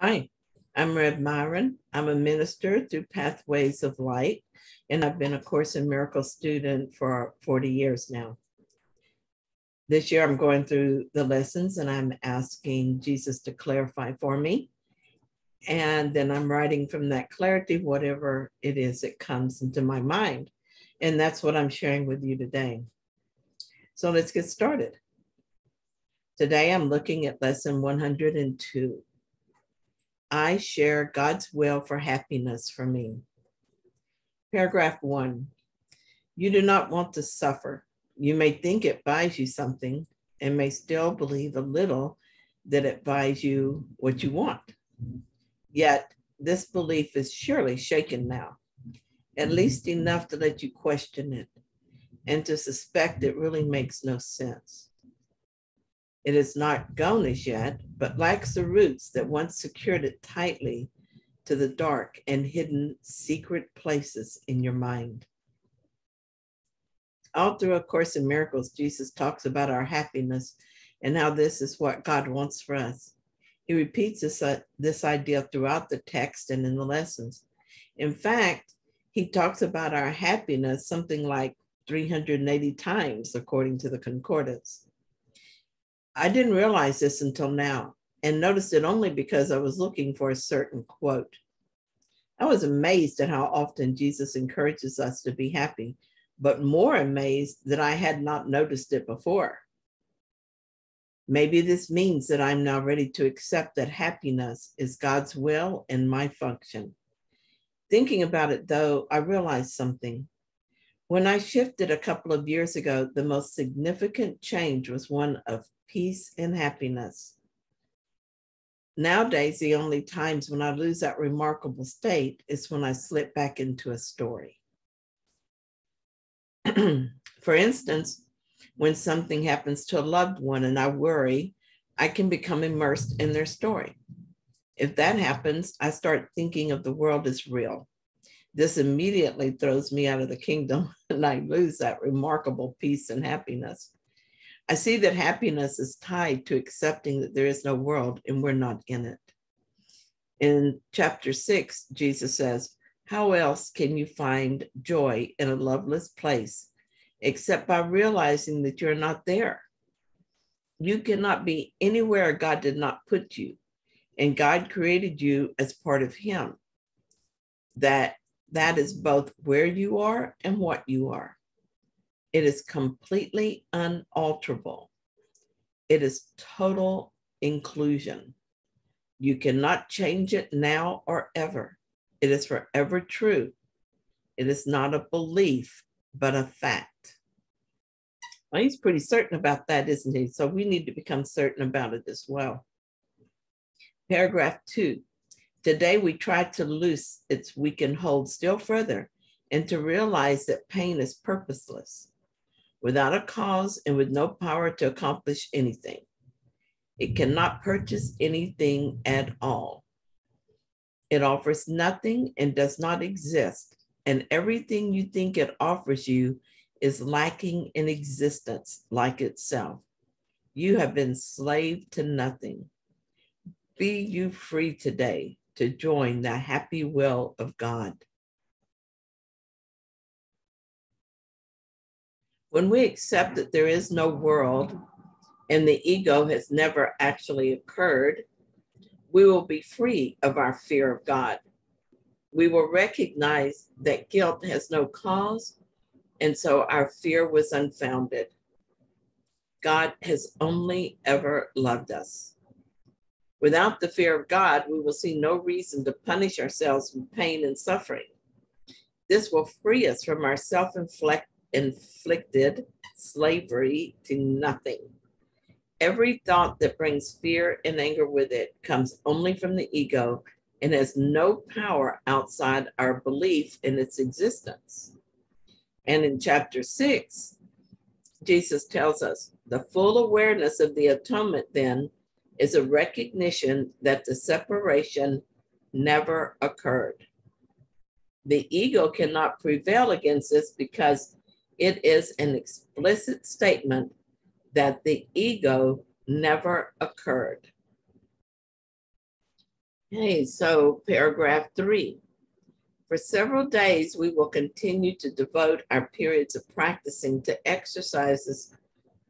Hi, I'm Rev Myron. I'm a minister through Pathways of Light, and I've been a Course in Miracles student for 40 years now. This year, I'm going through the lessons and I'm asking Jesus to clarify for me. And then I'm writing from that clarity, whatever it is that comes into my mind. And that's what I'm sharing with you today. So let's get started. Today, I'm looking at lesson 102. I share God's will for happiness for me. Paragraph one You do not want to suffer. You may think it buys you something and may still believe a little that it buys you what you want. Yet, this belief is surely shaken now, at least enough to let you question it and to suspect it really makes no sense. It is not gone as yet, but lacks the roots that once secured it tightly to the dark and hidden secret places in your mind. All through A Course in Miracles, Jesus talks about our happiness and how this is what God wants for us. He repeats this, uh, this idea throughout the text and in the lessons. In fact, he talks about our happiness something like 380 times, according to the Concordance. I didn't realize this until now and noticed it only because I was looking for a certain quote. I was amazed at how often Jesus encourages us to be happy, but more amazed that I had not noticed it before. Maybe this means that I'm now ready to accept that happiness is God's will and my function. Thinking about it, though, I realized something. When I shifted a couple of years ago, the most significant change was one of peace, and happiness. Nowadays, the only times when I lose that remarkable state is when I slip back into a story. For instance, when something happens to a loved one and I worry, I can become immersed in their story. If that happens, I start thinking of the world as real. This immediately throws me out of the kingdom and I lose that remarkable peace and happiness. I see that happiness is tied to accepting that there is no world and we're not in it. In chapter six, Jesus says, How else can you find joy in a loveless place except by realizing that you're not there? You cannot be anywhere God did not put you, and God created you as part of Him. That that is both where you are and what you are. It is completely unalterable. It is total inclusion. You cannot change it now or ever. It is forever true. It is not a belief, but a fact. Well, he's pretty certain about that, isn't he? So we need to become certain about it as well. Paragraph two. Today we try to loose its weakened hold still further and to realize that pain is purposeless without a cause and with no power to accomplish anything. It cannot purchase anything at all. It offers nothing and does not exist, and everything you think it offers you is lacking in existence like itself. You have been slave to nothing. Be you free today to join the happy will of God. When we accept that there is no world and the ego has never actually occurred, we will be free of our fear of God. We will recognize that guilt has no cause, and so our fear was unfounded. God has only ever loved us. Without the fear of God, we will see no reason to punish ourselves with pain and suffering. This will free us from our self inflicted inflicted slavery to nothing. Every thought that brings fear and anger with it comes only from the ego and has no power outside our belief in its existence. And in chapter six, Jesus tells us the full awareness of the atonement then is a recognition that the separation never occurred. The ego cannot prevail against this because it is an explicit statement that the ego never occurred. Okay, so paragraph three. For several days, we will continue to devote our periods of practicing to exercises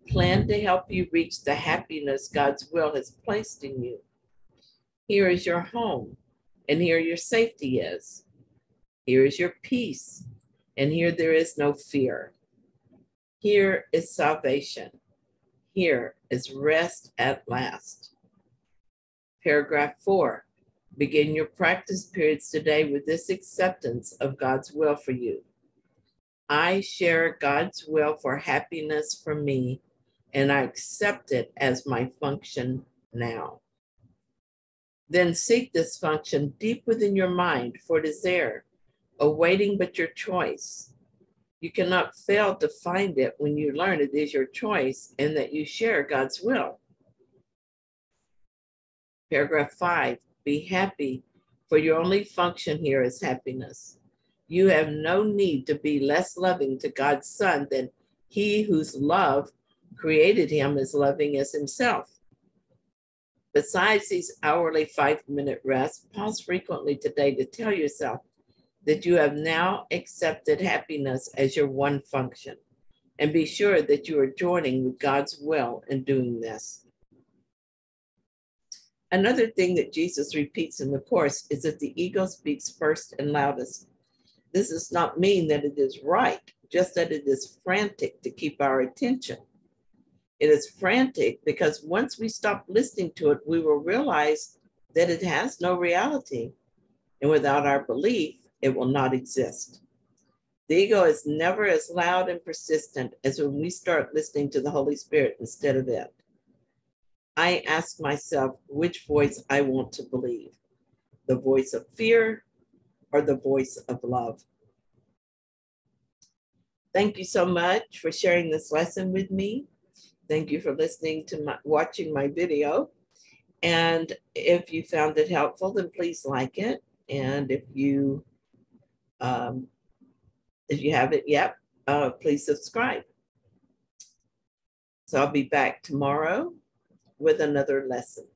planned to help you reach the happiness God's will has placed in you. Here is your home, and here your safety is. Here is your peace, and here there is no fear. Here is salvation. Here is rest at last. Paragraph four begin your practice periods today with this acceptance of God's will for you. I share God's will for happiness for me, and I accept it as my function now. Then seek this function deep within your mind, for it is there, awaiting but your choice. You cannot fail to find it when you learn it is your choice and that you share God's will. Paragraph five be happy, for your only function here is happiness. You have no need to be less loving to God's Son than he whose love created him as loving as himself. Besides these hourly five minute rests, pause frequently today to tell yourself that you have now accepted happiness as your one function. And be sure that you are joining with God's will in doing this. Another thing that Jesus repeats in the Course is that the ego speaks first and loudest. This does not mean that it is right, just that it is frantic to keep our attention. It is frantic because once we stop listening to it, we will realize that it has no reality. And without our belief, it will not exist. The ego is never as loud and persistent as when we start listening to the Holy Spirit instead of it. I ask myself which voice I want to believe the voice of fear or the voice of love. Thank you so much for sharing this lesson with me. Thank you for listening to my watching my video. And if you found it helpful, then please like it. And if you um, if you haven't yet, uh, please subscribe. So I'll be back tomorrow with another lesson.